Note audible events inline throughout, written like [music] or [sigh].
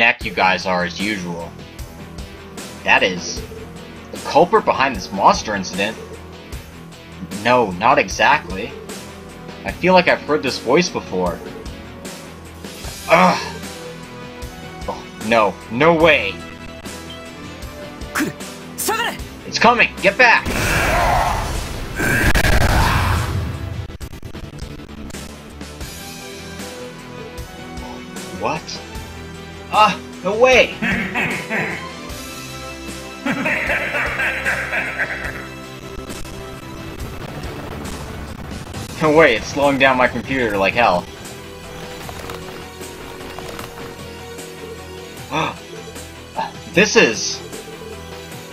neck you guys are as usual. That is... the culprit behind this monster incident? No, not exactly. I feel like I've heard this voice before. Ugh! Oh, no, no way! It's coming! Get back! What? Ah, no way! no way, it's slowing down my computer like hell. this is...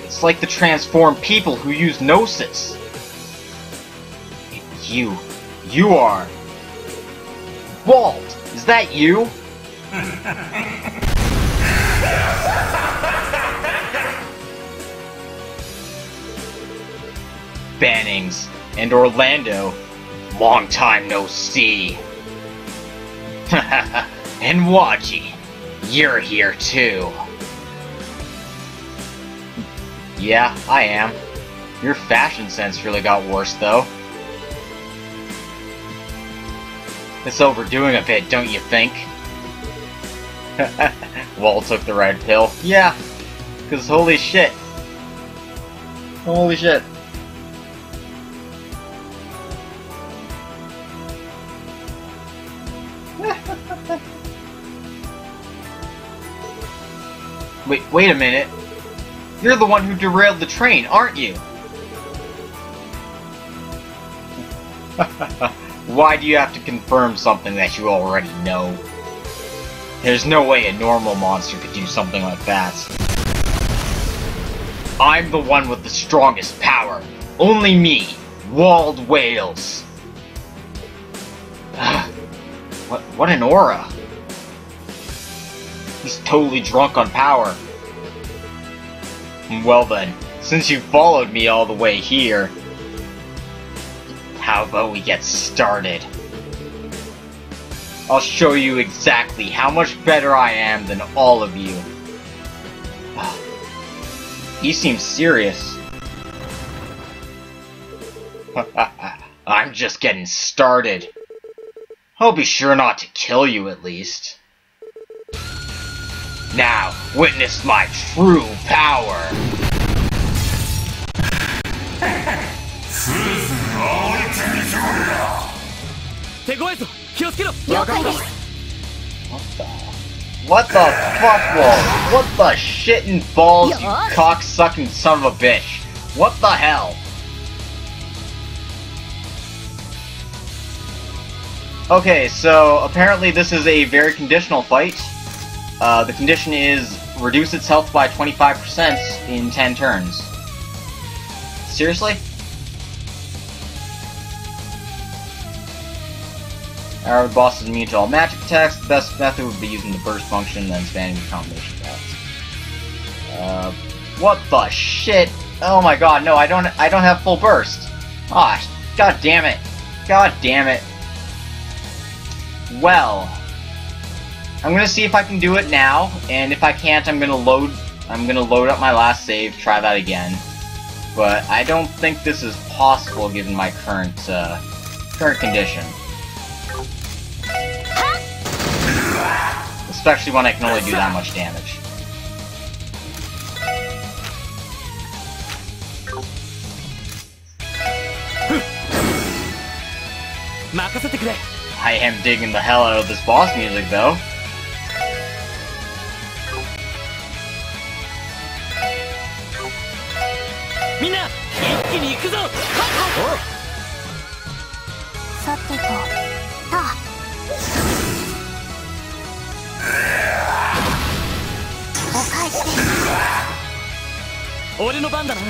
It's like the transformed people who use Gnosis. You. You are... Wald! Is that you? [laughs] Bannings and Orlando. Long time no see. [laughs] and Waji, you're here too. Yeah, I am. Your fashion sense really got worse, though. It's overdoing a bit, don't you think? [laughs] Wald took the red pill. Yeah, because holy shit. Holy shit. [laughs] wait, wait a minute. You're the one who derailed the train, aren't you? [laughs] Why do you have to confirm something that you already know? There's no way a normal monster could do something like that. I'm the one with the strongest power. Only me, Wald Wales. [sighs] what, what an aura. He's totally drunk on power. Well then, since you followed me all the way here, how about we get started? I'll show you exactly how much better I am than all of you. [sighs] he seems serious. [laughs] I'm just getting started. I'll be sure not to kill you at least. Now, witness my true power! What the? What the fuck, Wall? What the shit and balls, you cock-sucking son of a bitch? What the hell? Okay, so apparently this is a very conditional fight. Uh, the condition is reduce its health by 25% in 10 turns. Seriously? Our boss is immune to all magic attacks. The best method would be using the burst function, then spamming the combination attacks. Uh, what the shit? Oh my god, no, I don't I don't have full burst. Ah, god damn it. God damn it. Well, I'm gonna see if I can do it now, and if I can't, I'm gonna load. I'm gonna load up my last save, try that again. But I don't think this is possible given my current uh, current condition. [sighs] Especially when I can only do that much damage. I am digging the hell out of this boss music though. Mina, 一気に行くぞ。お返しです。俺の番だな。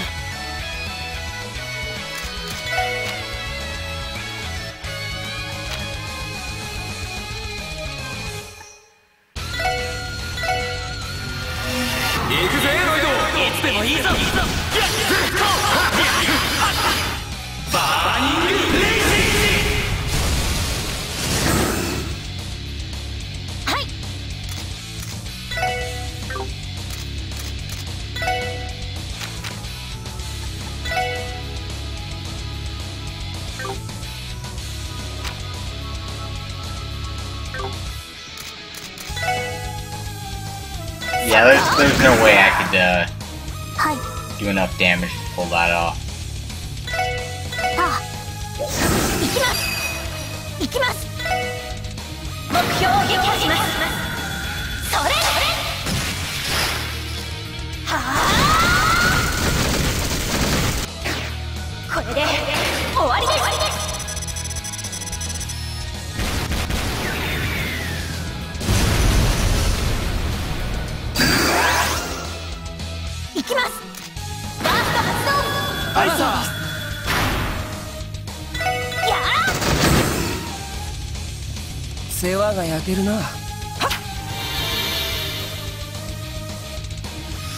Yeah, there's, there's no way I could uh, do enough damage to pull that off. Ah! 世話が焼けるなはっ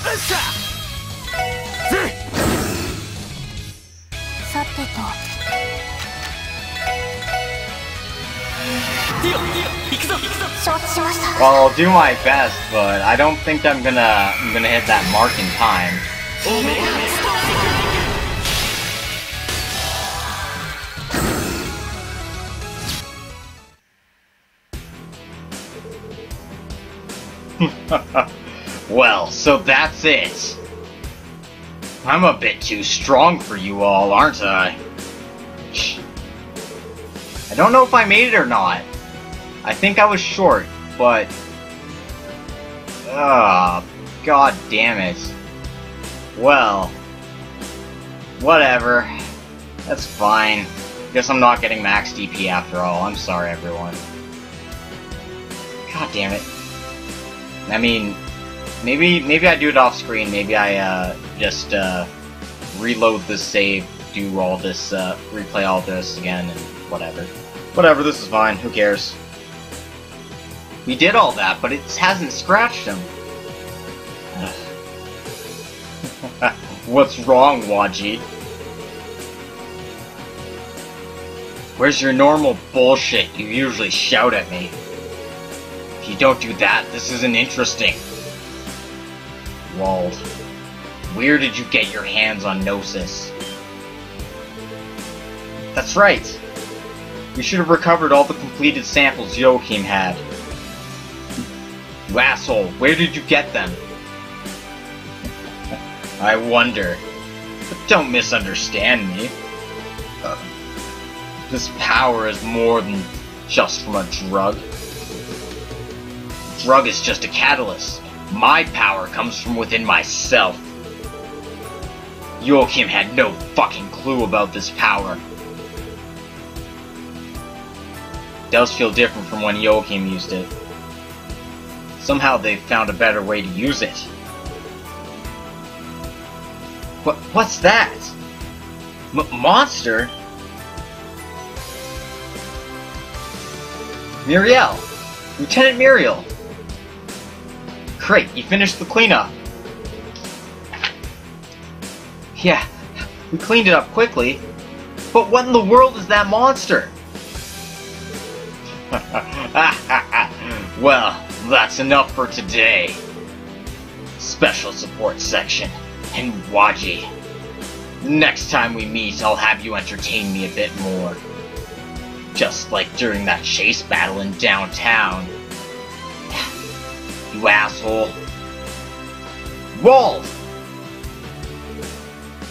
よっしゃさてと。ディオディオ行くぞ行くぞ承知しました。Well, I'll do my best, but I don't think I'm gonna I'm gonna hit that mark in time. オメガメス [laughs] well, so that's it. I'm a bit too strong for you all, aren't I? I don't know if I made it or not. I think I was short, but... Ah, god damn it. Well... Whatever. That's fine. Guess I'm not getting max DP after all. I'm sorry, everyone. God damn it. I mean, maybe maybe I do it off screen. Maybe I uh, just uh, reload this save, do all this, uh, replay all this again, and whatever. Whatever, this is fine. Who cares? We did all that, but it hasn't scratched him. [sighs] What's wrong, Waji? Where's your normal bullshit you usually shout at me? You don't do that, this isn't interesting. Wald, where did you get your hands on Gnosis? That's right. We should have recovered all the completed samples Joachim had. You asshole, where did you get them? I wonder. But don't misunderstand me. Uh, this power is more than just from a drug. Drug is just a catalyst. My power comes from within myself. Joachim had no fucking clue about this power. Does feel different from when Joachim used it. Somehow they've found a better way to use it. What? What's that? M monster? Muriel! Lieutenant Muriel! Great, you finished the cleanup. Yeah, we cleaned it up quickly. But what in the world is that monster? [laughs] well, that's enough for today. Special support section and Waji. Next time we meet, I'll have you entertain me a bit more. Just like during that chase battle in downtown. You asshole. Wald!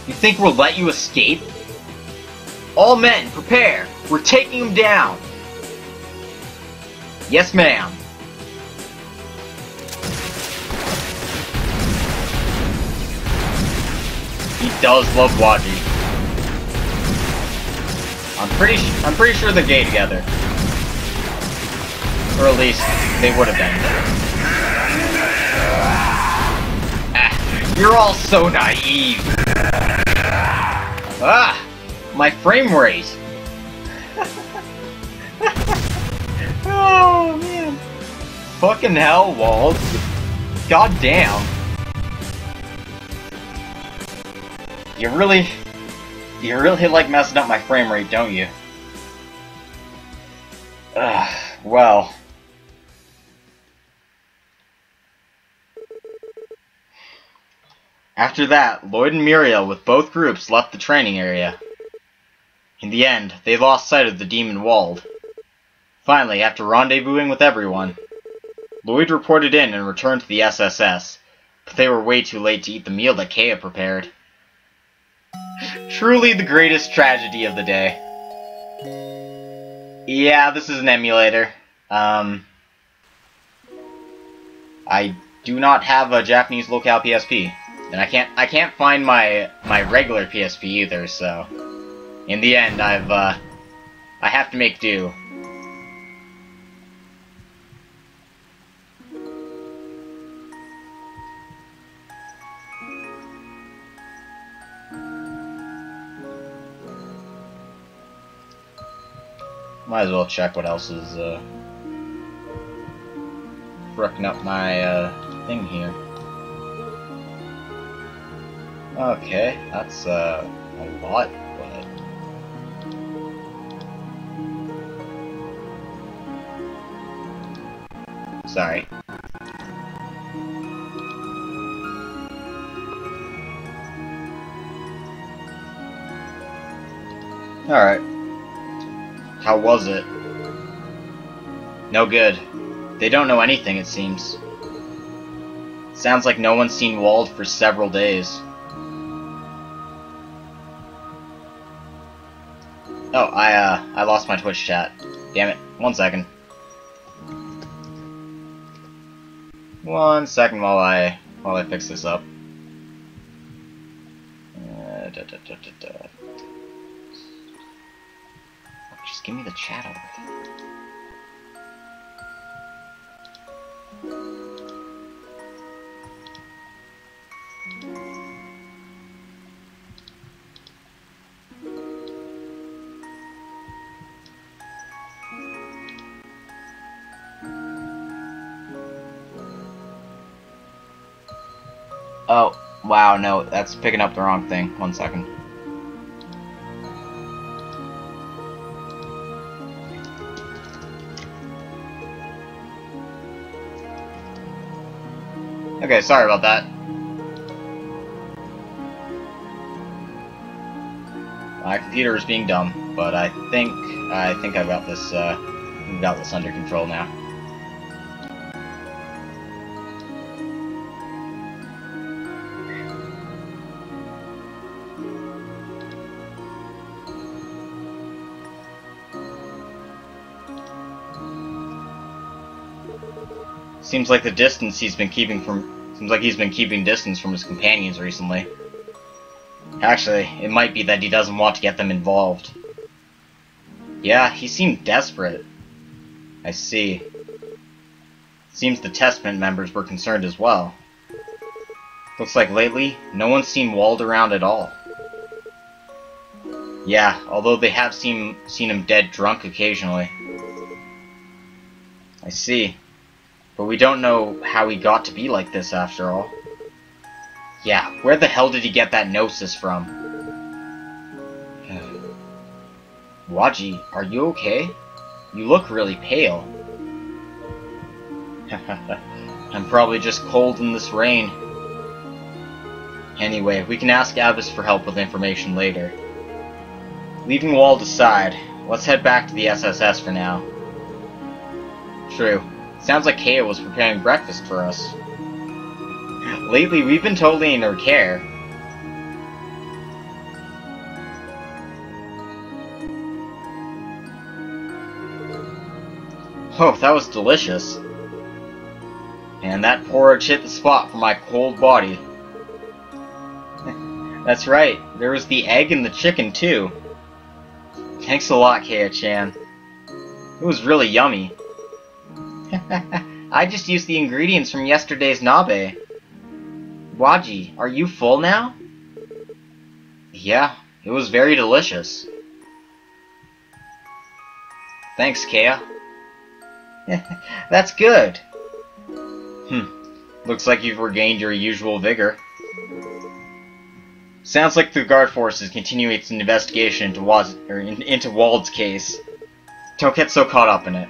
You think we'll let you escape? All men, prepare! We're taking him down! Yes, ma'am. He does love Waji. I'm pretty I'm pretty sure they're gay together. Or at least they would have been. Ah, you're all so naive. Ah, my frame rate. [laughs] oh man. Fucking hell, Wald. God damn. You really, you really like messing up my frame rate, don't you? Ugh, well. After that, Lloyd and Muriel with both groups left the training area. In the end, they lost sight of the demon Wald. Finally, after rendezvousing with everyone, Lloyd reported in and returned to the SSS, but they were way too late to eat the meal that Kea prepared. Truly the greatest tragedy of the day. Yeah, this is an emulator. Um, I do not have a Japanese locale PSP, and I can't I can't find my my regular PSP either. So, in the end, I've uh, I have to make do. Might as well check what else is uh, up my uh, thing here. Okay, that's uh, a lot, but sorry. All right. How was it? No good. They don't know anything, it seems. Sounds like no one's seen Wald for several days. Oh, I, uh, I lost my Twitch chat. Damn it. One second. One second while I, while I fix this up. Uh, da, da, da. Just give me the chat. Oh, wow, no, that's picking up the wrong thing. One second. Okay, sorry about that. My computer is being dumb, but I think I think I've got this uh, got this under control now. Seems like the distance he's been keeping from seems like he's been keeping distance from his companions recently. Actually, it might be that he doesn't want to get them involved. Yeah, he seemed desperate. I see. Seems the Testament members were concerned as well. Looks like lately, no one's seen Wald around at all. Yeah, although they have seen, seen him dead drunk occasionally. I see. But we don't know how he got to be like this after all. Yeah, where the hell did he get that gnosis from? [sighs] Waji, are you okay? You look really pale. [laughs] I'm probably just cold in this rain. Anyway, we can ask Abbas for help with information later. Leaving Wald aside, let's head back to the SSS for now. True. Sounds like Kea was preparing breakfast for us. Lately, we've been totally in her care. Oh, that was delicious. And that porridge hit the spot for my cold body. [laughs] That's right, there was the egg and the chicken too. Thanks a lot, Kea-chan. It was really yummy. [laughs] I just used the ingredients from yesterday's nabe. Waji, are you full now? Yeah, it was very delicious. Thanks, Kea. [laughs] That's good. Hmm. Looks like you've regained your usual vigor. Sounds like the guard force is continuing its investigation into, Waz into Wald's case. Don't get so caught up in it.